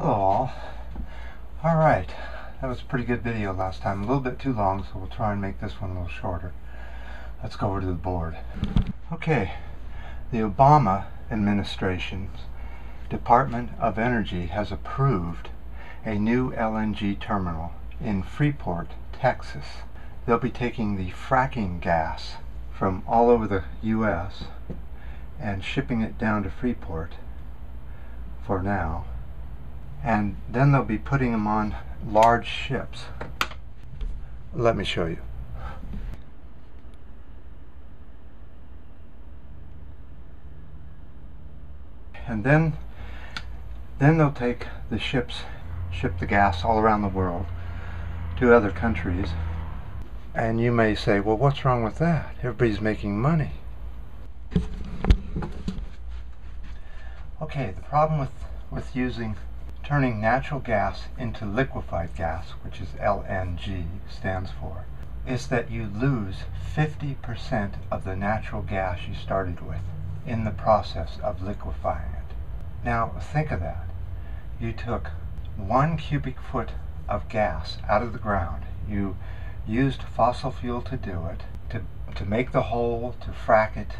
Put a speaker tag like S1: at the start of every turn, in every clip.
S1: Hello all. Alright, that was a pretty good video last time. A little bit too long, so we'll try and make this one a little shorter. Let's go over to the board. Okay, the Obama administration's Department of Energy has approved a new LNG terminal in Freeport, Texas. They'll be taking the fracking gas from all over the U.S. and shipping it down to Freeport for now. And then they'll be putting them on large ships. Let me show you. And then then they'll take the ships, ship the gas all around the world to other countries. And you may say, well, what's wrong with that? Everybody's making money. Okay, the problem with, with using turning natural gas into liquefied gas, which is LNG stands for, is that you lose 50% of the natural gas you started with in the process of liquefying it. Now think of that. You took one cubic foot of gas out of the ground. You used fossil fuel to do it, to, to make the hole, to frack it,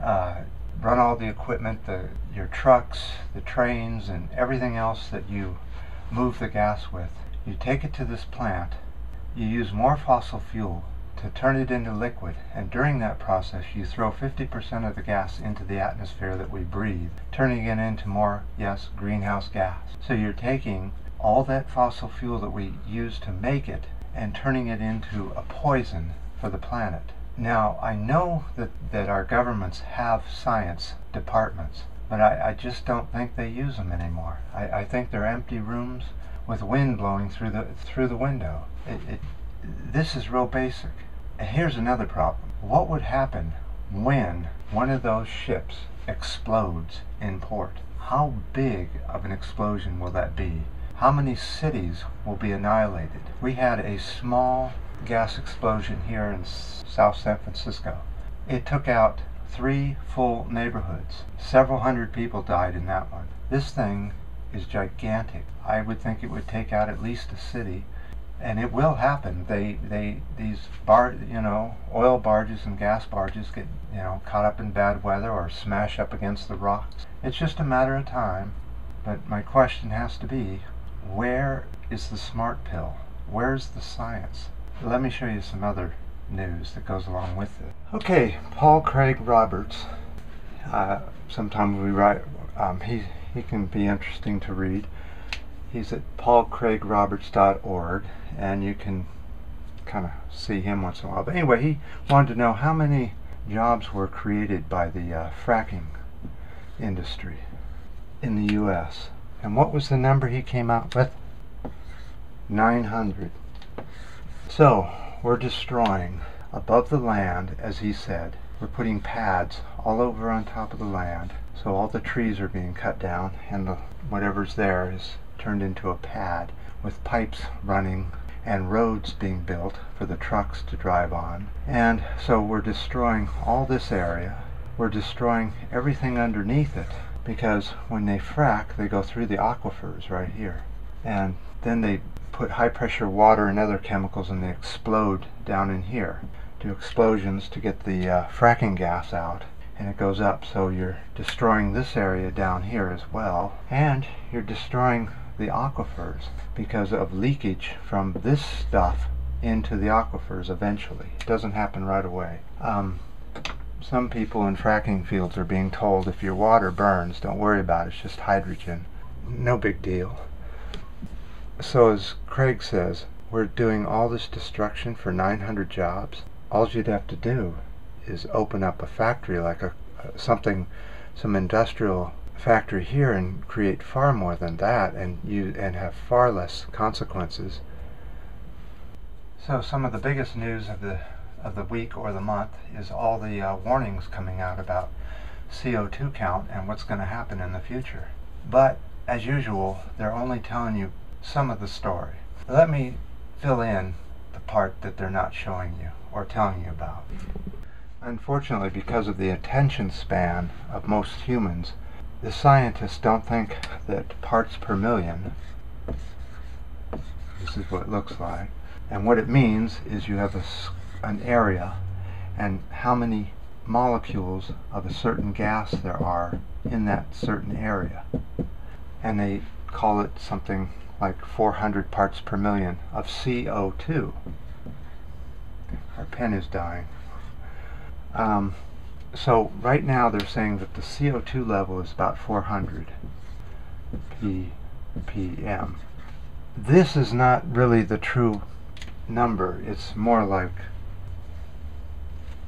S1: uh, run all the equipment, the, your trucks, the trains, and everything else that you move the gas with. You take it to this plant, you use more fossil fuel to turn it into liquid, and during that process you throw 50% of the gas into the atmosphere that we breathe, turning it into more, yes, greenhouse gas. So you're taking all that fossil fuel that we use to make it and turning it into a poison for the planet. Now, I know that, that our governments have science departments, but I, I just don't think they use them anymore. I, I think they're empty rooms with wind blowing through the through the window. It, it, this is real basic. Here's another problem. What would happen when one of those ships explodes in port? How big of an explosion will that be? How many cities will be annihilated? We had a small gas explosion here in South San Francisco. It took out three full neighborhoods. Several hundred people died in that one. This thing is gigantic. I would think it would take out at least a city and it will happen. They they these bar you know oil barges and gas barges get you know caught up in bad weather or smash up against the rocks. It's just a matter of time. But my question has to be, where is the smart pill? Where's the science? Let me show you some other news that goes along with it. Okay, Paul Craig Roberts. Uh, sometimes we write. Um, he he can be interesting to read. He's at paulcraigroberts.org, and you can kind of see him once in a while. But anyway, he wanted to know how many jobs were created by the uh, fracking industry in the U.S. And what was the number he came out with? 900. So, we're destroying above the land, as he said. We're putting pads all over on top of the land. So all the trees are being cut down and the, whatever's there is turned into a pad with pipes running and roads being built for the trucks to drive on. And so we're destroying all this area. We're destroying everything underneath it because when they frack, they go through the aquifers right here. And then they put high pressure water and other chemicals and they explode down in here. Do explosions to get the uh, fracking gas out and it goes up so you're destroying this area down here as well and you're destroying the aquifers because of leakage from this stuff into the aquifers eventually. It doesn't happen right away. Um, some people in fracking fields are being told if your water burns, don't worry about it, it's just hydrogen. No big deal. So as Craig says, we're doing all this destruction for 900 jobs. All you'd have to do is open up a factory like a something, some industrial factory here and create far more than that and you and have far less consequences. So some of the biggest news of the of the week or the month is all the uh, warnings coming out about CO2 count and what's going to happen in the future. But as usual, they're only telling you some of the story. Let me fill in the part that they're not showing you or telling you about. Unfortunately, because of the attention span of most humans, the scientists don't think that parts per million, this is what it looks like, and what it means is you have a, an area and how many molecules of a certain gas there are in that certain area. And they call it something like 400 parts per million of CO2. Our pen is dying. Um, so right now they're saying that the CO2 level is about 400 ppm. This is not really the true number. It's more like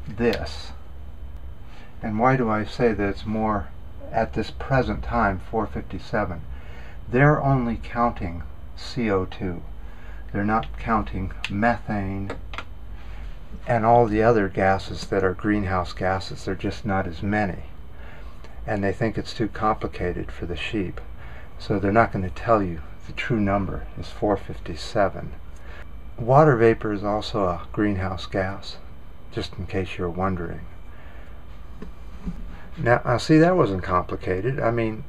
S1: this. And why do I say that it's more at this present time 457? They're only counting CO2. They're not counting methane and all the other gases that are greenhouse gases. They're just not as many. And they think it's too complicated for the sheep. So they're not going to tell you the true number is 457. Water vapor is also a greenhouse gas, just in case you're wondering. Now, see, that wasn't complicated. I mean,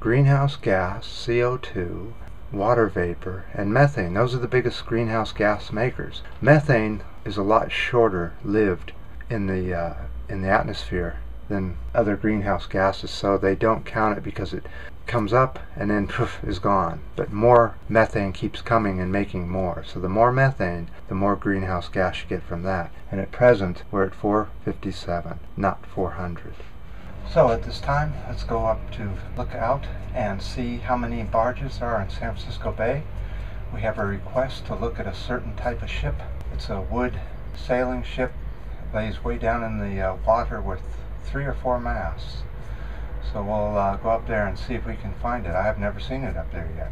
S1: greenhouse gas, CO2, water vapor, and methane. Those are the biggest greenhouse gas makers. Methane is a lot shorter lived in the uh, in the atmosphere than other greenhouse gases, so they don't count it because it comes up and then poof is gone. But more methane keeps coming and making more. So the more methane, the more greenhouse gas you get from that. And at present, we're at 457, not 400. So at this time, let's go up to look out and see how many barges are in San Francisco Bay. We have a request to look at a certain type of ship. It's a wood sailing ship. It lays way down in the uh, water with three or four masts. So we'll uh, go up there and see if we can find it. I have never seen it up there yet.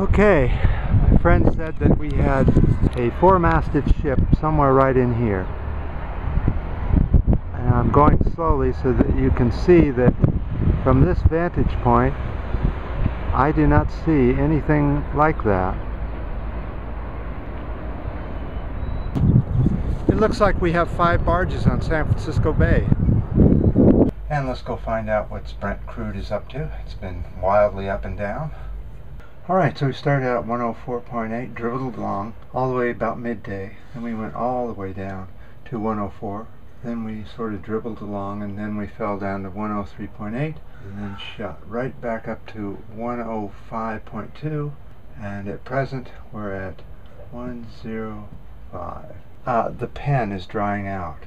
S1: Okay, my friend said that we had a four-masted ship somewhere right in here. And I'm going slowly so that you can see that from this vantage point I do not see anything like that. It looks like we have five barges on San Francisco Bay. And let's go find out what Brent Crude is up to. It's been wildly up and down. Alright, so we started out at 104.8, dribbled along all the way about midday, and we went all the way down to 104. Then we sort of dribbled along, and then we fell down to 103.8, and then shot right back up to 105.2, and at present we're at 105. Uh, the pen is drying out.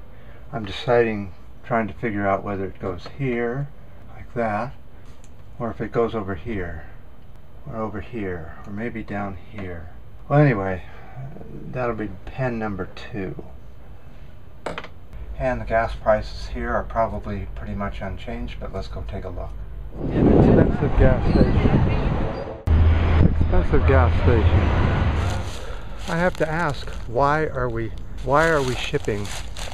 S1: I'm deciding, trying to figure out whether it goes here, like that, or if it goes over here or over here, or maybe down here. Well, anyway, that'll be pen number two. And the gas prices here are probably pretty much unchanged, but let's go take a look. An expensive gas station. Expensive gas station. I have to ask, why are we why are we shipping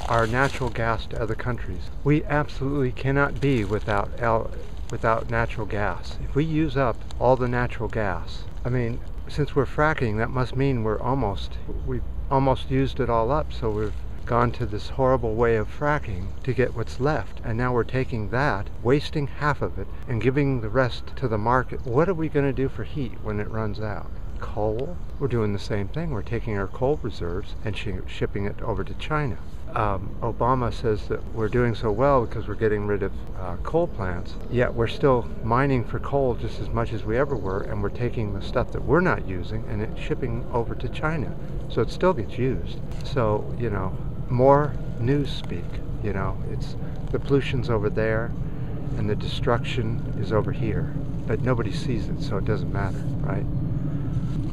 S1: our natural gas to other countries? We absolutely cannot be without L without natural gas. If we use up all the natural gas, I mean, since we're fracking, that must mean we're almost, we've almost used it all up, so we've gone to this horrible way of fracking to get what's left. And now we're taking that, wasting half of it, and giving the rest to the market. What are we going to do for heat when it runs out? Coal? We're doing the same thing. We're taking our coal reserves and sh shipping it over to China um, Obama says that we're doing so well because we're getting rid of uh, coal plants, yet we're still mining for coal just as much as we ever were, and we're taking the stuff that we're not using and it's shipping over to China. So it still gets used. So, you know, more news speak, you know, it's the pollution's over there and the destruction is over here. But nobody sees it, so it doesn't matter, right?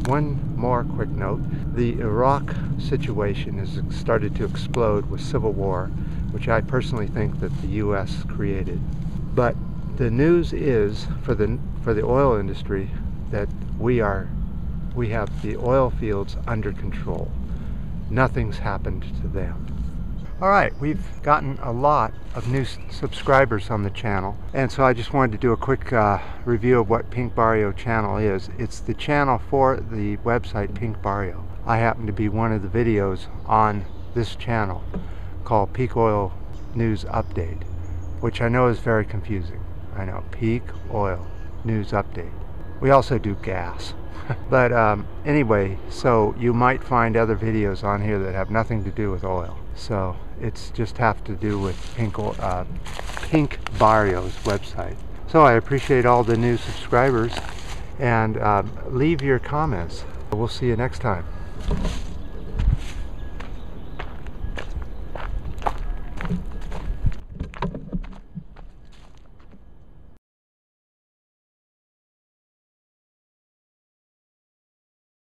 S1: One more quick note. The Iraq situation has started to explode with civil war, which I personally think that the U.S. created. But the news is for the for the oil industry that we are we have the oil fields under control. Nothing's happened to them. All right, we've gotten a lot of new subscribers on the channel, and so I just wanted to do a quick uh, review of what Pink Barrio channel is. It's the channel for the website Pink Barrio. I happen to be one of the videos on this channel called Peak Oil News Update, which I know is very confusing. I know, Peak Oil News Update. We also do gas. but um, anyway, so you might find other videos on here that have nothing to do with oil. So it's just have to do with Pink, uh, Pink Barrio's website. So I appreciate all the new subscribers and um, leave your comments. We'll see you next time.